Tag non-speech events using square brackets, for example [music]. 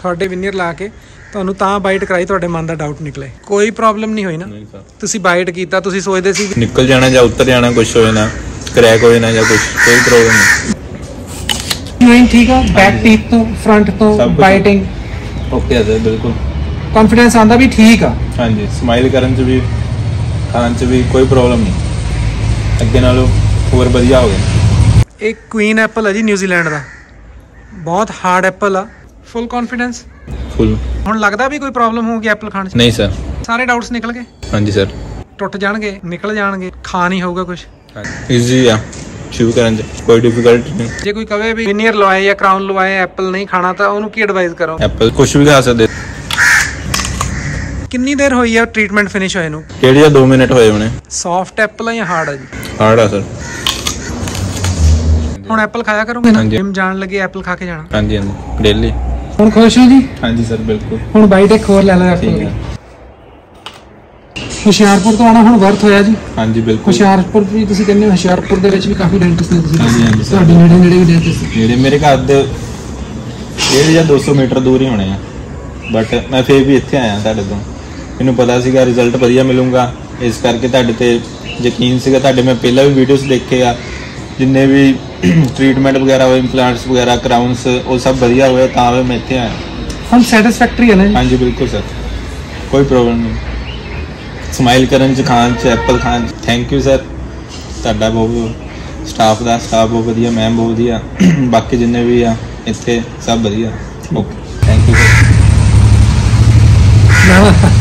ਤੁਹਾਡੇ ਵਿਨੀਅਰ ਲਾ ਕੇ ਤੁਹਾਨੂੰ ਤਾਂ ਬਾਈਟ ਕਰਾਈ ਤੁਹਾਡੇ ਮਨ ਦਾ ਡਾਊਟ ਨਿਕਲੇ। ਕੋਈ ਪ੍ਰੋਬਲਮ ਨਹੀਂ ਹੋਈ ਨਾ। ਨਹੀਂ ਸਰ। ਤੁਸੀਂ ਬਾਈਟ ਕੀਤਾ ਤੁਸੀਂ ਸੋਚਦੇ ਸੀ ਨਿਕਲ ਜਾਣਾ ਜਾਂ ਉੱਤਰ ਜਾਣਾ ਕੁਝ ਹੋਏ ਨਾ ਕ੍ਰੈਕ ਹੋਏ ਨਾ ਜਾਂ ਕੁਝ ਕੋਈ ਪ੍ਰੋਬਲਮ ਨਹੀਂ। ਨਹੀਂ ਠੀਕ ਆ। ਬੈਕ ਟੀਥ ਤੋਂ ਫਰੰਟ ਤੋਂ ਸਭ ਕੁਛ। ਬਾਈਟਿੰਗ ਓਕੇ ਹੈ ਸਰ ਬਿਲਕੁਲ। ਕੌਨਫੀਡੈਂਸ ਆਂਦਾ ਵੀ ਠੀਕ ਆ। ਹਾਂਜੀ ਸਮਾਈਲ ਕਰਨ ਚ ਵੀ ਖਾਣ ਚ ਵੀ ਕੋਈ ਪ੍ਰੋਬਲਮ ਨਹੀਂ। ਅੱਗੇ ਨਾਲੋਂ ਹੋਰ ਵਧੀਆ ਹੋ ਗਿਆ। ਇਹ ਕੁਈਨ ਐਪਲ ਹੈ ਜੀ ਨਿਊਜ਼ੀਲੈਂਡ ਦਾ। ਬਹੁਤ ਹਾਰਡ ਐਪਲ ਆ। ਫੁੱਲ ਕੌਨਫੀਡੈਂਸ ਫੁੱਲ ਹੁਣ ਲੱਗਦਾ ਵੀ ਕੋਈ ਪ੍ਰੋਬਲਮ ਹੋਊਗੀ ਐਪਲ ਖਾਣ 'ਚ? ਨਹੀਂ ਸਰ ਸਾਰੇ ਡਾਊਟਸ ਨਿਕਲ ਗਏ? ਹਾਂਜੀ ਸਰ ਟੁੱਟ ਜਾਣਗੇ ਨਿਕਲ ਜਾਣਗੇ ਖਾ ਨਹੀਂ ਹੋਊਗਾ ਕੁਝ ਈਜ਼ੀ ਆ। ਸ਼ੁਰੂ ਕਰਨ ਚ ਕੋਈ ਡਿਫਿਕਲਟੀ ਨਹੀਂ। ਜੇ ਕੋਈ ਕਵੇ ਵੀ ਵਿਨੀਅਰ ਲਵਾਏ ਜਾਂ ਕਰਾਊਨ ਲਵਾਏ ਐਪਲ ਨਹੀਂ ਖਾਣਾ ਤਾਂ ਉਹਨੂੰ ਕੀ ਐਡਵਾਈਸ ਕਰੋ? ਐਪਲ ਕੁਝ ਵੀ ਖਾ ਸਕਦੇ। ਕਿੰਨੀ ਦੇਰ ਹੋਈ ਆ ਟ੍ਰੀਟਮੈਂਟ ਫਿਨਿਸ਼ ਹੋਏ ਨੂੰ? ਕਿਹੜੀ ਆ? 2 ਮਿੰਟ ਹੋਏ ਹੋਣੇ। ਸੌਫਟ ਐਪਲ ਆ ਜਾਂ ਹਾਰਡ ਆ ਜੀ? ਹਾਰਡ ਆ ਸਰ ਹੁਣ ਐਪਲ ਖਾਇਆ ਕਰੋਗੇ ਨਾ। ਜਿਮ ਜਾਣ ਲੱਗੇ ਐਪਲ ਖਾ ਕੇ ਜਾਣਾ? ਹਾਂਜੀ ਹਾਂਜੀ। ਡੇਲੀ ਹੁਣ ਖੁਸ਼ ਹੋ ਜੀ? ਹਾਂਜੀ ਸਰ ਬਿਲਕੁਲ। ਹੁਣ ਬਾਈਟ ਇੱਕ ਹੋਰ ਲੈ ਐਪਲ ਠੀਕ ਹੈ। ਹੁਸ਼ਿਆਰਪੁਰ ਤੋਂ ਆਣਾ ਹੁਣ ਵਰਥ ਹੋਇਆ ਜੀ? ਹਾਂਜੀ ਬਿਲਕੁਲ। ਹੁਸ਼ਿਆਰਪੁਰ ਵੀ ਤੁਸੀਂ ਕਹਿੰਦੇ ਹੋ ਹੁਸ਼ਿਆਰਪੁਰ ਦੇ ਵਿੱਚ ਵੀ ਕਾਫੀ ਡੈਂਟਿਸਟ ਨੇ ਤੁਸੀਂ। ਹਾਂਜੀ, ਹਾਂਜੀ, ਸਰ। ਤੁਹਾਡੇ ਨੇੜੇ ਨੇੜੇ ਵੀ ਡੈਂਟਿਸਟ ਜਿਹੜੇ ਮੇਰੇ ਘਰ ਦੇ 1.5 ਜਾਂ 200 ਮੀਟਰ ਦੂਰ ਹੀ ਹੋਣੇ ਆ। ਬਟ ਮੈਂ ਫੇਰ ਵੀ ਇੱਥੇ ਆਇਆ ਤੁਹਾਡੇ ਤੋਂ। ਮੈਨੂੰ ਪਤਾ ਸੀਗਾ ਰਿਜ਼ਲਟ ਵਧੀਆ ਮਿਲੂਗਾ। ਇਸ ਕਰਕੇ ਤੁਹਾਡੇ ਤੇ ਯਕੀਨ ਸੀਗਾ। ਤੁਹਾਡੇ ਮੈਂ ਪਹਿਲਾਂ ਵੀ ਵੀਡੀਓਜ਼ ਦੇਖੇ ਆ। ਜਿੰਨੇ ਵੀ ਟ੍ਰੀਟਮੈਂਟ ਵਗੈਰਾ ਹੋਏ ਇੰਪਲਾਂਟਸ ਵਗੈਰਾ ਕਰਾਊਨਸ ਉਹ ਸਭ ਵਧੀਆ ਹੋਏ ਤਾਂ ਵੀ ਮੈਂ ਇੱਥੇ ਆਇਆ ਹੁਣ ਸੈਟੀਸਫੈਕਟਰੀ ਹੈ ਨਾ ਜੀ ਹਾਂਜੀ ਬਿਲਕੁਲ ਸਰ ਕੋਈ ਪ੍ਰੋਬਲਮ ਨਹੀਂ ਸਮਾਈਲ ਕਰਨ ਚ ਖਾਣ ਚ ਐਪਲ ਖਾਣ ਚ ਥੈਂਕ ਯੂ ਸਰ ਤੁਹਾਡਾ ਬਹੁਤ ਸਟਾਫ ਦਾ ਸਟਾਫ ਬਹੁਤ ਵਧੀਆ ਮੈਮ ਬਹੁਤ ਵਧੀਆ। [clears throat] ਬਾਕੀ ਜਿੰਨੇ ਵੀ ਆ ਇੱਥੇ ਸਭ ਵਧੀਆ। ਓਕੇ ਥੈਂਕ ਯੂ ਸਰ ਨਾ।